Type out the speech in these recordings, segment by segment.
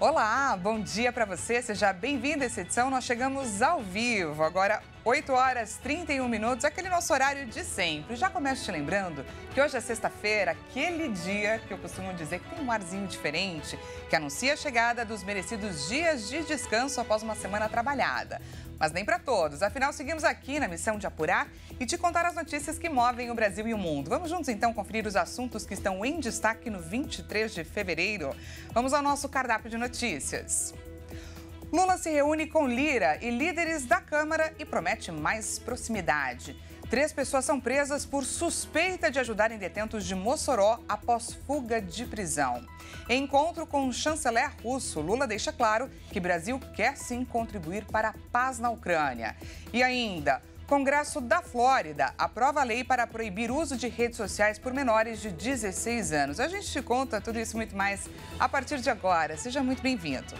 Olá, bom dia para você. Seja bem-vindo a essa edição. Nós chegamos ao vivo, agora 8 horas 31 minutos, aquele nosso horário de sempre. Já começo te lembrando que hoje é sexta-feira, aquele dia que eu costumo dizer que tem um arzinho diferente, que anuncia a chegada dos merecidos dias de descanso após uma semana trabalhada. Mas nem para todos, afinal seguimos aqui na missão de apurar e te contar as notícias que movem o Brasil e o mundo. Vamos juntos então conferir os assuntos que estão em destaque no 23 de fevereiro. Vamos ao nosso cardápio de notícias. Lula se reúne com Lira e líderes da Câmara e promete mais proximidade. Três pessoas são presas por suspeita de ajudarem detentos de Mossoró após fuga de prisão. Em encontro com o chanceler russo, Lula deixa claro que Brasil quer sim contribuir para a paz na Ucrânia. E ainda, Congresso da Flórida aprova a lei para proibir uso de redes sociais por menores de 16 anos. A gente te conta tudo isso e muito mais a partir de agora. Seja muito bem-vindo.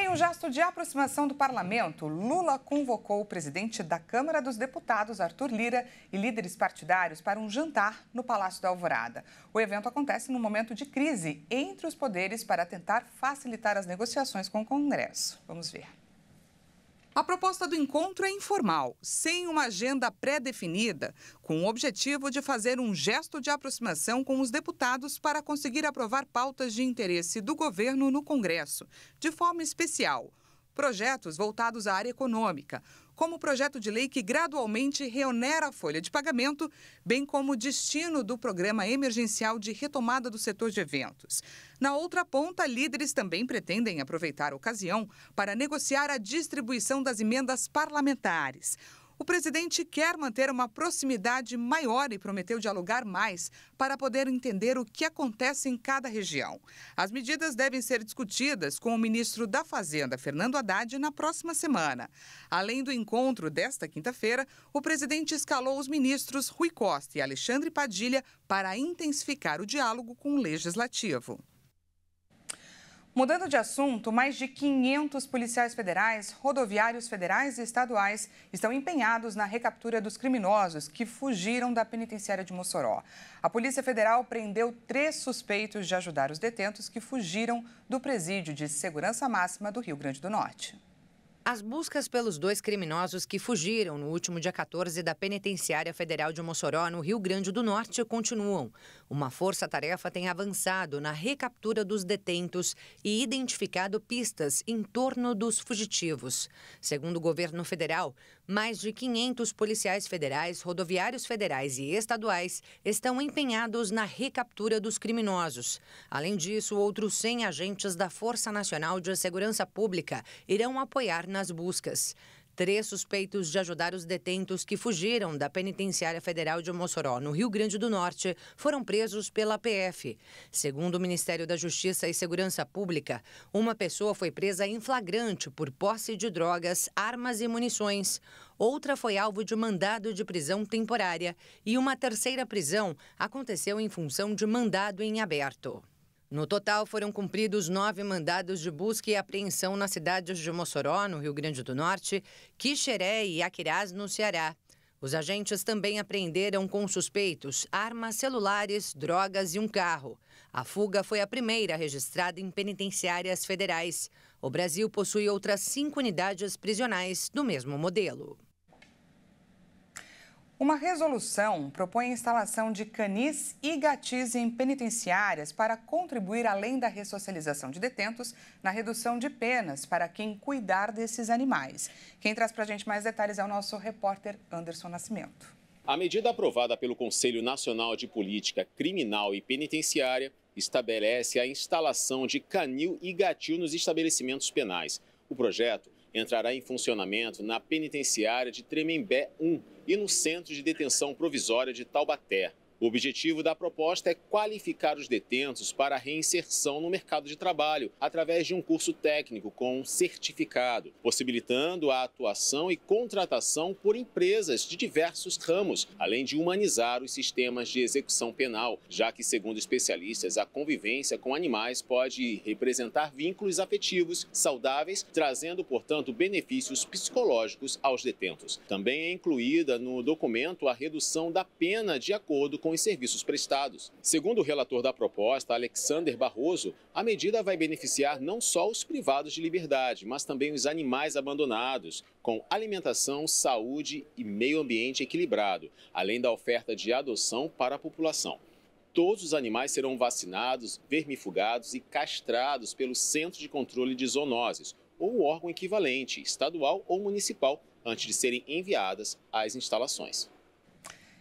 Em um gesto de aproximação do parlamento, Lula convocou o presidente da Câmara dos Deputados, Arthur Lira, e líderes partidários para um jantar no Palácio da Alvorada. O evento acontece num momento de crise entre os poderes para tentar facilitar as negociações com o Congresso. Vamos ver. A proposta do encontro é informal, sem uma agenda pré-definida, com o objetivo de fazer um gesto de aproximação com os deputados para conseguir aprovar pautas de interesse do governo no Congresso, de forma especial. Projetos voltados à área econômica, como o projeto de lei que gradualmente reonera a folha de pagamento, bem como o destino do programa emergencial de retomada do setor de eventos. Na outra ponta, líderes também pretendem aproveitar a ocasião para negociar a distribuição das emendas parlamentares. O presidente quer manter uma proximidade maior e prometeu dialogar mais para poder entender o que acontece em cada região. As medidas devem ser discutidas com o ministro da Fazenda, Fernando Haddad, na próxima semana. Além do encontro desta quinta-feira, o presidente escalou os ministros Rui Costa e Alexandre Padilha para intensificar o diálogo com o legislativo. Mudando de assunto, mais de 500 policiais federais, rodoviários federais e estaduais estão empenhados na recaptura dos criminosos que fugiram da penitenciária de Mossoró. A Polícia Federal prendeu três suspeitos de ajudar os detentos que fugiram do presídio de segurança máxima do Rio Grande do Norte. As buscas pelos dois criminosos que fugiram no último dia 14 da Penitenciária Federal de Mossoró, no Rio Grande do Norte, continuam. Uma força-tarefa tem avançado na recaptura dos detentos e identificado pistas em torno dos fugitivos. Segundo o governo federal, mais de 500 policiais federais, rodoviários federais e estaduais estão empenhados na recaptura dos criminosos. Além disso, outros 100 agentes da Força Nacional de Segurança Pública irão apoiar nas buscas. Três suspeitos de ajudar os detentos que fugiram da Penitenciária Federal de Mossoró, no Rio Grande do Norte, foram presos pela PF. Segundo o Ministério da Justiça e Segurança Pública, uma pessoa foi presa em flagrante por posse de drogas, armas e munições. Outra foi alvo de mandado de prisão temporária e uma terceira prisão aconteceu em função de mandado em aberto. No total, foram cumpridos nove mandados de busca e apreensão nas cidades de Mossoró, no Rio Grande do Norte, Quixeré e Aquirás, no Ceará. Os agentes também apreenderam com suspeitos armas, celulares, drogas e um carro. A fuga foi a primeira registrada em penitenciárias federais. O Brasil possui outras cinco unidades prisionais do mesmo modelo. Uma resolução propõe a instalação de canis e gatis em penitenciárias para contribuir, além da ressocialização de detentos, na redução de penas para quem cuidar desses animais. Quem traz para a gente mais detalhes é o nosso repórter Anderson Nascimento. A medida aprovada pelo Conselho Nacional de Política Criminal e Penitenciária estabelece a instalação de canil e gatil nos estabelecimentos penais. O projeto entrará em funcionamento na penitenciária de Tremembé 1 e no Centro de Detenção Provisória de Taubaté. O objetivo da proposta é qualificar os detentos para a reinserção no mercado de trabalho através de um curso técnico com certificado, possibilitando a atuação e contratação por empresas de diversos ramos, além de humanizar os sistemas de execução penal, já que, segundo especialistas, a convivência com animais pode representar vínculos afetivos saudáveis, trazendo, portanto, benefícios psicológicos aos detentos. Também é incluída no documento a redução da pena de acordo com com os serviços prestados. Segundo o relator da proposta, Alexander Barroso, a medida vai beneficiar não só os privados de liberdade, mas também os animais abandonados, com alimentação, saúde e meio ambiente equilibrado, além da oferta de adoção para a população. Todos os animais serão vacinados, vermifugados e castrados pelo Centro de Controle de Zoonoses, ou órgão equivalente, estadual ou municipal, antes de serem enviadas às instalações.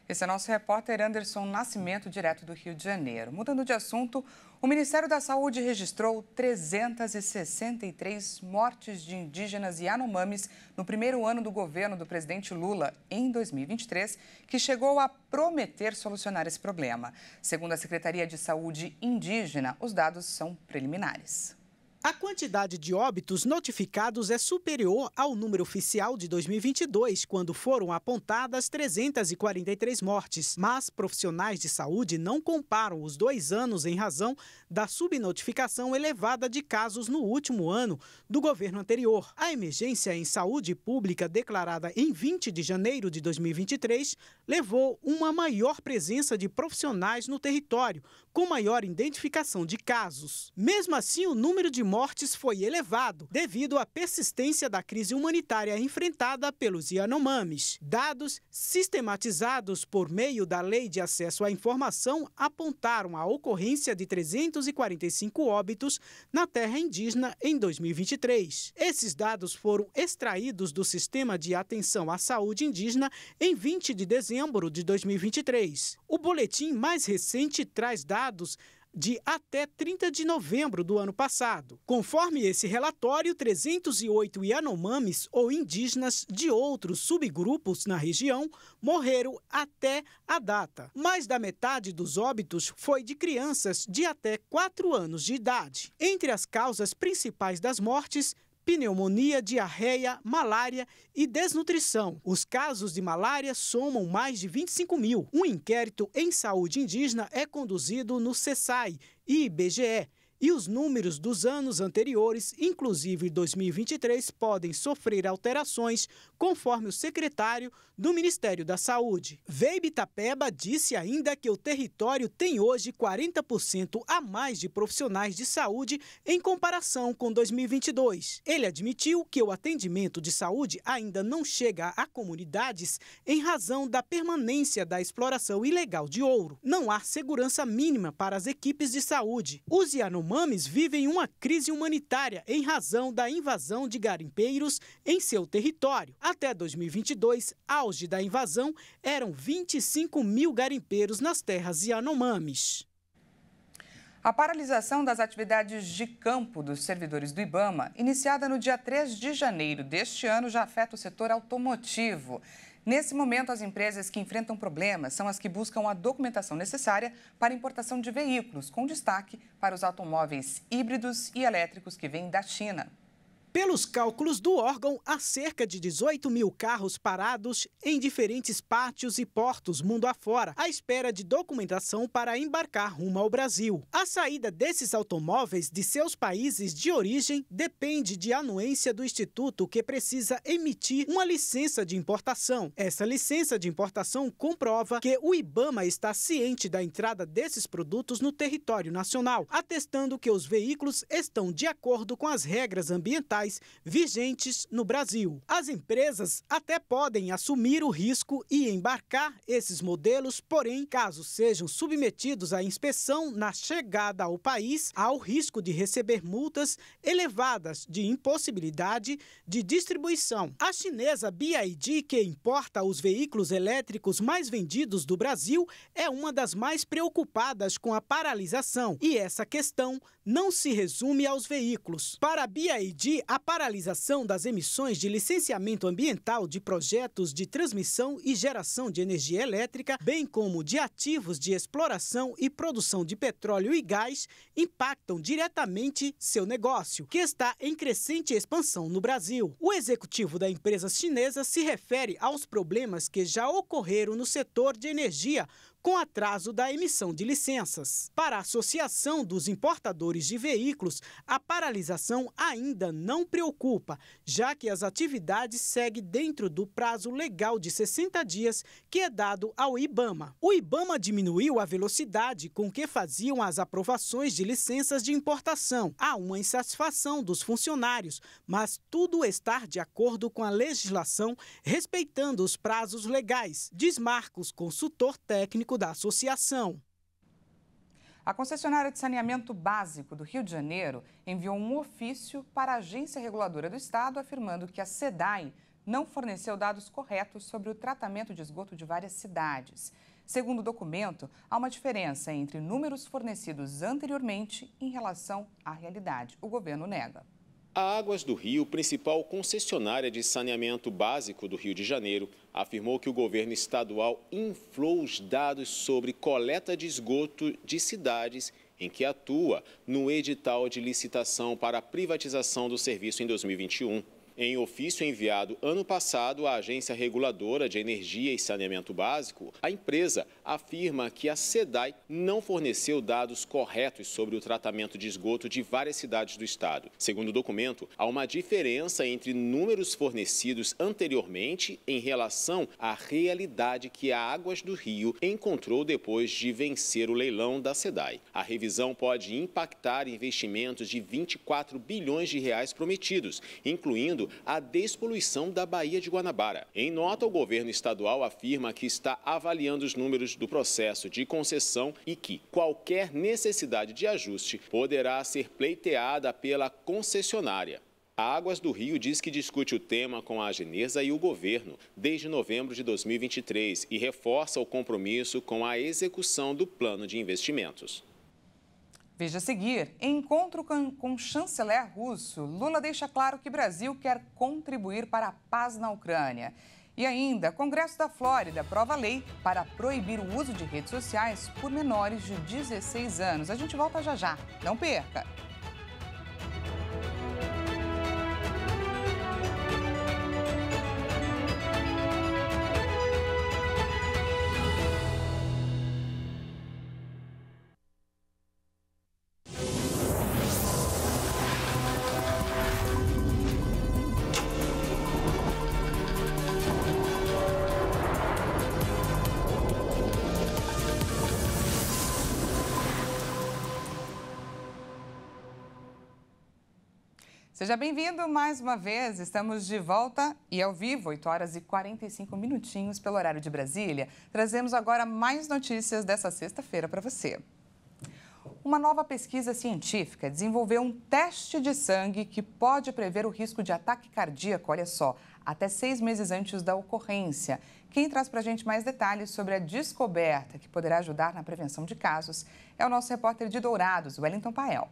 Esse é nosso repórter Anderson Nascimento, direto do Rio de Janeiro. Mudando de assunto, o Ministério da Saúde registrou 363 mortes de indígenas e anomames no primeiro ano do governo do presidente Lula, em 2023, que chegou a prometer solucionar esse problema. Segundo a Secretaria de Saúde Indígena, os dados são preliminares. A quantidade de óbitos notificados é superior ao número oficial de 2022, quando foram apontadas 343 mortes. Mas profissionais de saúde não comparam os dois anos em razão da subnotificação elevada de casos no último ano do governo anterior. A emergência em saúde pública declarada em 20 de janeiro de 2023 levou uma maior presença de profissionais no território, com maior identificação de casos. Mesmo assim, o número de mortes foi elevado, devido à persistência da crise humanitária enfrentada pelos Yanomamis. Dados sistematizados por meio da Lei de Acesso à Informação apontaram a ocorrência de 345 óbitos na terra indígena em 2023. Esses dados foram extraídos do Sistema de Atenção à Saúde Indígena em 20 de dezembro de 2023. O boletim mais recente traz dados de até 30 de novembro do ano passado. Conforme esse relatório, 308 Yanomamis ou indígenas de outros subgrupos na região morreram até a data. Mais da metade dos óbitos foi de crianças de até 4 anos de idade. Entre as causas principais das mortes, pneumonia, diarreia, malária e desnutrição. Os casos de malária somam mais de 25 mil. Um inquérito em saúde indígena é conduzido no CESAI e IBGE e os números dos anos anteriores, inclusive 2023, podem sofrer alterações, conforme o secretário do Ministério da Saúde. Veibe Tapeba disse ainda que o território tem hoje 40% a mais de profissionais de saúde em comparação com 2022. Ele admitiu que o atendimento de saúde ainda não chega a comunidades em razão da permanência da exploração ilegal de ouro. Não há segurança mínima para as equipes de saúde. Os Yanomamis vivem uma crise humanitária em razão da invasão de garimpeiros em seu território. Até 2022, auge da invasão, eram 25 mil garimpeiros nas terras Yanomamis. A paralisação das atividades de campo dos servidores do IBAMA, iniciada no dia 3 de janeiro deste ano, já afeta o setor automotivo. Nesse momento, as empresas que enfrentam problemas são as que buscam a documentação necessária para importação de veículos, com destaque para os automóveis híbridos e elétricos que vêm da China. Pelos cálculos do órgão, há cerca de 18 mil carros parados em diferentes pátios e portos mundo afora, à espera de documentação para embarcar rumo ao Brasil. A saída desses automóveis de seus países de origem depende de anuência do Instituto, que precisa emitir uma licença de importação. Essa licença de importação comprova que o IBAMA está ciente da entrada desses produtos no território nacional, atestando que os veículos estão de acordo com as regras ambientais vigentes no Brasil. As empresas até podem assumir o risco e embarcar esses modelos, porém, caso sejam submetidos à inspeção na chegada ao país, há o risco de receber multas elevadas de impossibilidade de distribuição. A chinesa BYD, que importa os veículos elétricos mais vendidos do Brasil, é uma das mais preocupadas com a paralisação. E essa questão não se resume aos veículos. Para a BYD, a paralisação das emissões de licenciamento ambiental de projetos de transmissão e geração de energia elétrica, bem como de ativos de exploração e produção de petróleo e gás, impactam diretamente seu negócio, que está em crescente expansão no Brasil. O executivo da empresa chinesa se refere aos problemas que já ocorreram no setor de energia com atraso da emissão de licenças. Para a Associação dos Importadores de Veículos, a paralisação ainda não preocupa, já que as atividades seguem dentro do prazo legal de 60 dias que é dado ao IBAMA. O IBAMA diminuiu a velocidade com que faziam as aprovações de licenças de importação. Há uma insatisfação dos funcionários, mas tudo está de acordo com a legislação, respeitando os prazos legais, diz Marcos, consultor técnico da associação. A concessionária de saneamento básico do Rio de Janeiro enviou um ofício para a Agência Reguladora do Estado afirmando que a SEDAI não forneceu dados corretos sobre o tratamento de esgoto de várias cidades. Segundo o documento, há uma diferença entre números fornecidos anteriormente em relação à realidade. O governo nega. A Águas do Rio, principal concessionária de saneamento básico do Rio de Janeiro, afirmou que o governo estadual inflou os dados sobre coleta de esgoto de cidades em que atua no edital de licitação para a privatização do serviço em 2021. Em ofício enviado ano passado à Agência Reguladora de Energia e Saneamento Básico, a empresa afirma que a SEDAI não forneceu dados corretos sobre o tratamento de esgoto de várias cidades do estado. Segundo o documento, há uma diferença entre números fornecidos anteriormente em relação à realidade que a Águas do Rio encontrou depois de vencer o leilão da SEDAI. A revisão pode impactar investimentos de 24 bilhões de reais prometidos, incluindo a despoluição da Baía de Guanabara. Em nota, o governo estadual afirma que está avaliando os números do processo de concessão e que qualquer necessidade de ajuste poderá ser pleiteada pela concessionária. A Águas do Rio diz que discute o tema com a Genesa e o governo desde novembro de 2023 e reforça o compromisso com a execução do plano de investimentos. Veja a seguir, encontro com, com chanceler russo, Lula deixa claro que Brasil quer contribuir para a paz na Ucrânia. E ainda, Congresso da Flórida aprova lei para proibir o uso de redes sociais por menores de 16 anos. A gente volta já já. Não perca! Seja bem-vindo mais uma vez. Estamos de volta e ao vivo, 8 horas e 45 minutinhos pelo horário de Brasília. Trazemos agora mais notícias dessa sexta-feira para você. Uma nova pesquisa científica desenvolveu um teste de sangue que pode prever o risco de ataque cardíaco, olha só, até seis meses antes da ocorrência. Quem traz para a gente mais detalhes sobre a descoberta que poderá ajudar na prevenção de casos é o nosso repórter de Dourados, Wellington Pael.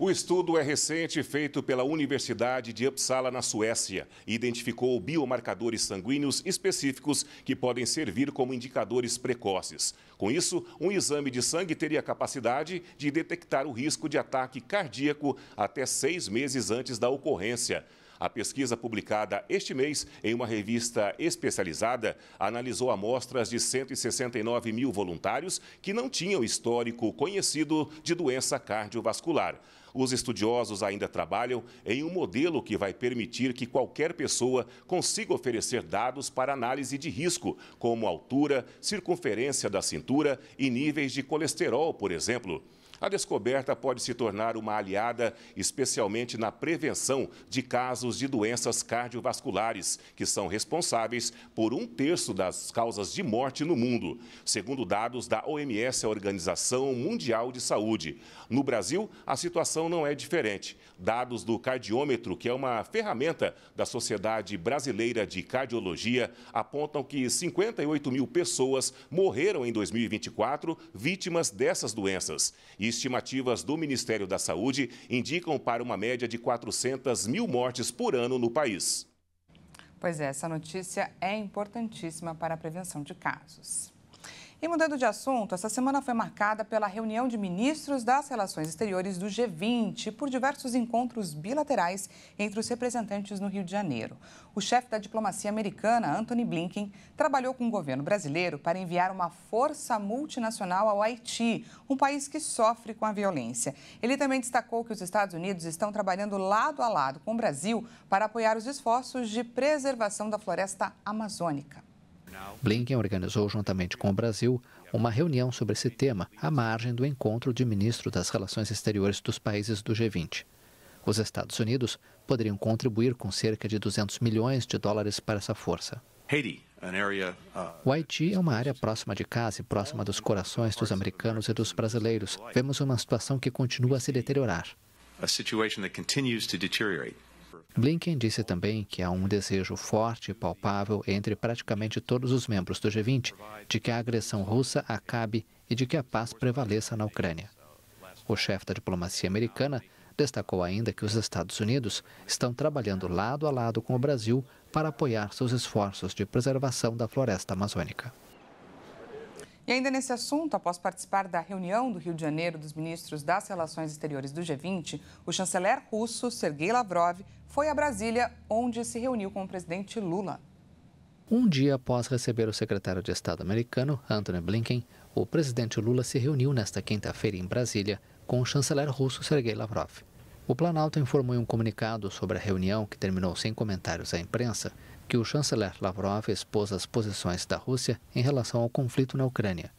O estudo é recente, feito pela Universidade de Uppsala, na Suécia, e identificou biomarcadores sanguíneos específicos que podem servir como indicadores precoces. Com isso, um exame de sangue teria a capacidade de detectar o risco de ataque cardíaco até seis meses antes da ocorrência. A pesquisa publicada este mês em uma revista especializada analisou amostras de 169 mil voluntários que não tinham histórico conhecido de doença cardiovascular. Os estudiosos ainda trabalham em um modelo que vai permitir que qualquer pessoa consiga oferecer dados para análise de risco, como altura, circunferência da cintura e níveis de colesterol, por exemplo. A descoberta pode se tornar uma aliada, especialmente na prevenção de casos de doenças cardiovasculares, que são responsáveis por um terço das causas de morte no mundo, segundo dados da OMS, a Organização Mundial de Saúde. No Brasil, a situação não é diferente. Dados do cardiômetro, que é uma ferramenta da Sociedade Brasileira de Cardiologia, apontam que 58 mil pessoas morreram em 2024 vítimas dessas doenças. E estimativas do Ministério da Saúde indicam para uma média de 400 mil mortes por ano no país. Pois é, essa notícia é importantíssima para a prevenção de casos. E mudando de assunto, essa semana foi marcada pela reunião de ministros das Relações Exteriores do G20 por diversos encontros bilaterais entre os representantes no Rio de Janeiro. O chefe da diplomacia americana, Anthony Blinken, trabalhou com o governo brasileiro para enviar uma força multinacional ao Haiti, um país que sofre com a violência. Ele também destacou que os Estados Unidos estão trabalhando lado a lado com o Brasil para apoiar os esforços de preservação da floresta amazônica. Blinken organizou, juntamente com o Brasil, uma reunião sobre esse tema à margem do encontro de ministros das Relações Exteriores dos países do G20. Os Estados Unidos poderiam contribuir com cerca de 200 milhões de dólares para essa força. Uh, o Haiti é uma área próxima de casa e próxima dos corações dos americanos e dos brasileiros. Vemos uma situação que continua a se deteriorar. Blinken disse também que há um desejo forte e palpável entre praticamente todos os membros do G20 de que a agressão russa acabe e de que a paz prevaleça na Ucrânia. O chefe da diplomacia americana destacou ainda que os Estados Unidos estão trabalhando lado a lado com o Brasil para apoiar seus esforços de preservação da floresta amazônica. E ainda nesse assunto, após participar da reunião do Rio de Janeiro dos ministros das Relações Exteriores do G20, o chanceler russo Sergei Lavrov foi a Brasília, onde se reuniu com o presidente Lula. Um dia após receber o secretário de Estado americano, Antony Blinken, o presidente Lula se reuniu nesta quinta-feira em Brasília com o chanceler russo Sergei Lavrov. O Planalto informou em um comunicado sobre a reunião, que terminou sem comentários à imprensa, que o chanceler Lavrov expôs as posições da Rússia em relação ao conflito na Ucrânia.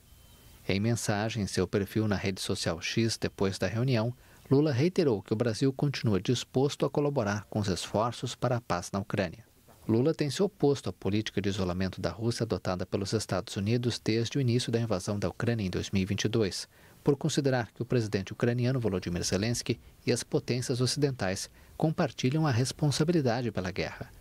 Em mensagem em seu perfil na rede social X depois da reunião, Lula reiterou que o Brasil continua disposto a colaborar com os esforços para a paz na Ucrânia. Lula tem se oposto à política de isolamento da Rússia adotada pelos Estados Unidos desde o início da invasão da Ucrânia em 2022, por considerar que o presidente ucraniano Volodymyr Zelensky e as potências ocidentais compartilham a responsabilidade pela guerra.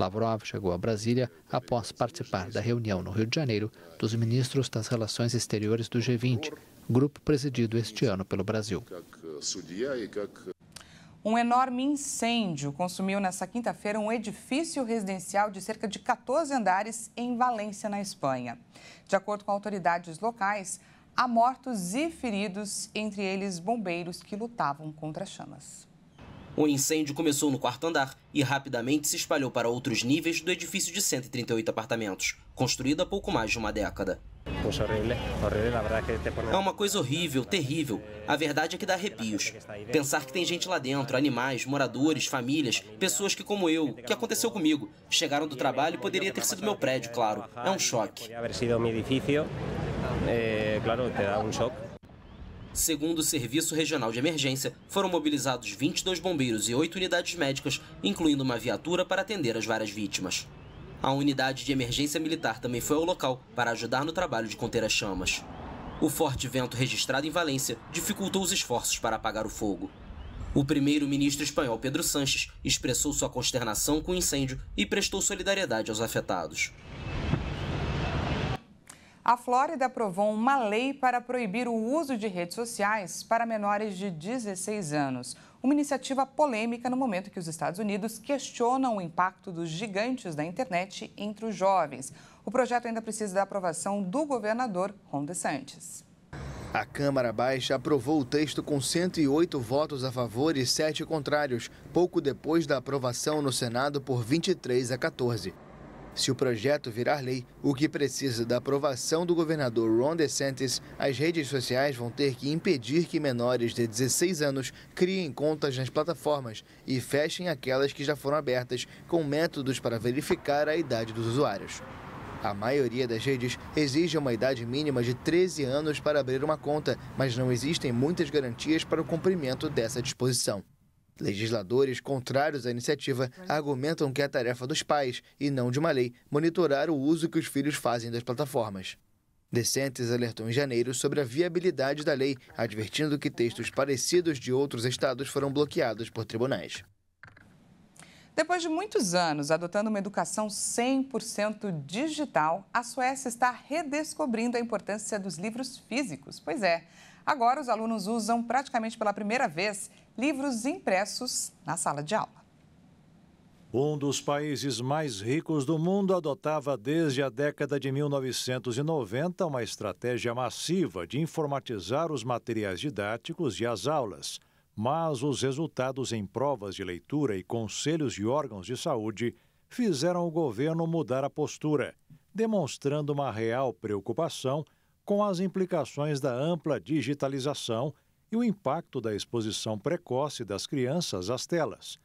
Lavrov chegou a Brasília após participar da reunião no Rio de Janeiro dos ministros das Relações Exteriores do G20, grupo presidido este ano pelo Brasil. Um enorme incêndio consumiu nesta quinta-feira um edifício residencial de cerca de 14 andares em Valência, na Espanha. De acordo com autoridades locais, há mortos e feridos, entre eles bombeiros que lutavam contra as chamas. O incêndio começou no quarto andar e rapidamente se espalhou para outros níveis do edifício de 138 apartamentos, construído há pouco mais de uma década. É uma coisa horrível, terrível. A verdade é que dá arrepios. Pensar que tem gente lá dentro, animais, moradores, famílias, pessoas que, como eu, que aconteceu comigo, chegaram do trabalho e poderia ter sido meu prédio, claro. É um choque. Eh, claro, te dá um choque. Segundo o Serviço Regional de Emergência, foram mobilizados 22 bombeiros e 8 unidades médicas, incluindo uma viatura para atender as várias vítimas. A unidade de emergência militar também foi ao local para ajudar no trabalho de conter as chamas. O forte vento registrado em Valência dificultou os esforços para apagar o fogo. O primeiro-ministro espanhol Pedro Sanches expressou sua consternação com o incêndio e prestou solidariedade aos afetados. A Flórida aprovou uma lei para proibir o uso de redes sociais para menores de 16 anos. Uma iniciativa polêmica no momento que os Estados Unidos questionam o impacto dos gigantes da internet entre os jovens. O projeto ainda precisa da aprovação do governador Ron DeSantis. A Câmara Baixa aprovou o texto com 108 votos a favor e 7 contrários, pouco depois da aprovação no Senado por 23 a 14. Se o projeto virar lei, o que precisa da aprovação do governador Ron DeSantis, as redes sociais vão ter que impedir que menores de 16 anos criem contas nas plataformas e fechem aquelas que já foram abertas com métodos para verificar a idade dos usuários. A maioria das redes exige uma idade mínima de 13 anos para abrir uma conta, mas não existem muitas garantias para o cumprimento dessa disposição. Legisladores contrários à iniciativa argumentam que é tarefa dos pais, e não de uma lei, monitorar o uso que os filhos fazem das plataformas. Decentes alertou em janeiro sobre a viabilidade da lei, advertindo que textos parecidos de outros estados foram bloqueados por tribunais. Depois de muitos anos adotando uma educação 100% digital, a Suécia está redescobrindo a importância dos livros físicos. Pois é, agora os alunos usam praticamente pela primeira vez livros impressos na sala de aula. Um dos países mais ricos do mundo adotava desde a década de 1990 uma estratégia massiva de informatizar os materiais didáticos e as aulas. Mas os resultados em provas de leitura e conselhos de órgãos de saúde fizeram o governo mudar a postura, demonstrando uma real preocupação com as implicações da ampla digitalização e o impacto da exposição precoce das crianças às telas.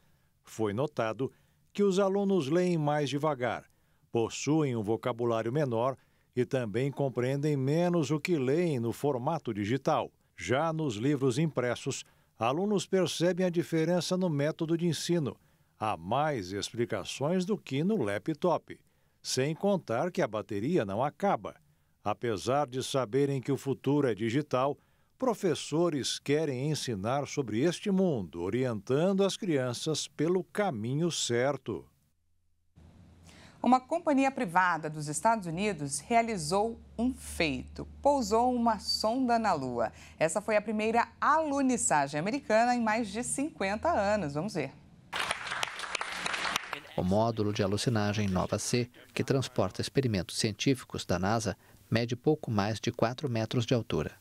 Foi notado que os alunos leem mais devagar, possuem um vocabulário menor e também compreendem menos o que leem no formato digital. Já nos livros impressos, alunos percebem a diferença no método de ensino. Há mais explicações do que no laptop, sem contar que a bateria não acaba. Apesar de saberem que o futuro é digital, professores querem ensinar sobre este mundo, orientando as crianças pelo caminho certo. Uma companhia privada dos Estados Unidos realizou um feito. Pousou uma sonda na Lua. Essa foi a primeira alunissagem americana em mais de 50 anos. Vamos ver. O módulo de alucinagem Nova C, que transporta experimentos científicos da NASA, mede pouco mais de 4 metros de altura.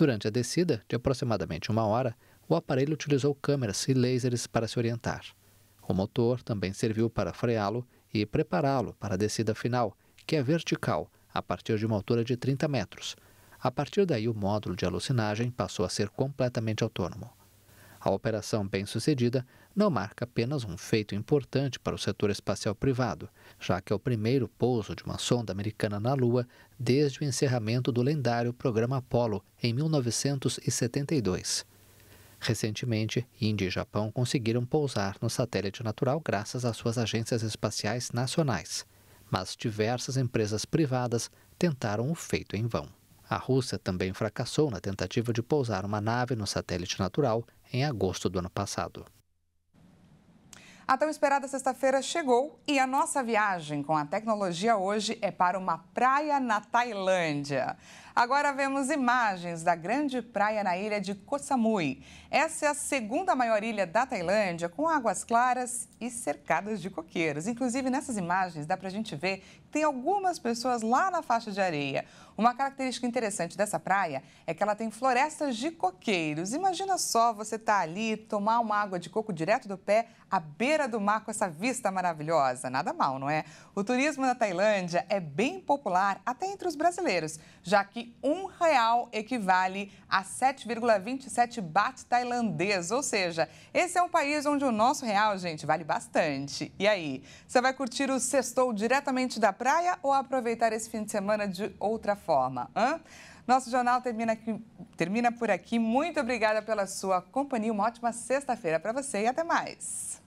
Durante a descida, de aproximadamente uma hora, o aparelho utilizou câmeras e lasers para se orientar. O motor também serviu para freá-lo e prepará-lo para a descida final, que é vertical, a partir de uma altura de 30 metros. A partir daí, o módulo de alucinagem passou a ser completamente autônomo. A operação bem-sucedida não marca apenas um feito importante para o setor espacial privado, já que é o primeiro pouso de uma sonda americana na Lua desde o encerramento do lendário programa Apollo em 1972. Recentemente, Índia e Japão conseguiram pousar no satélite natural graças às suas agências espaciais nacionais, mas diversas empresas privadas tentaram o feito em vão. A Rússia também fracassou na tentativa de pousar uma nave no satélite natural em agosto do ano passado. A tão esperada sexta-feira chegou e a nossa viagem com a tecnologia hoje é para uma praia na Tailândia. Agora vemos imagens da grande praia na ilha de Koh Samui. Essa é a segunda maior ilha da Tailândia, com águas claras e cercadas de coqueiros. Inclusive, nessas imagens dá para a gente ver que tem algumas pessoas lá na faixa de areia. Uma característica interessante dessa praia é que ela tem florestas de coqueiros. Imagina só você estar tá ali, tomar uma água de coco direto do pé, à beira do mar com essa vista maravilhosa. Nada mal, não é? O turismo na Tailândia é bem popular até entre os brasileiros, já que que um real equivale a 7,27 baht tailandês. Ou seja, esse é um país onde o nosso real, gente, vale bastante. E aí, você vai curtir o sextou diretamente da praia ou aproveitar esse fim de semana de outra forma? Hã? Nosso jornal termina, aqui, termina por aqui. Muito obrigada pela sua companhia. Uma ótima sexta-feira para você e até mais.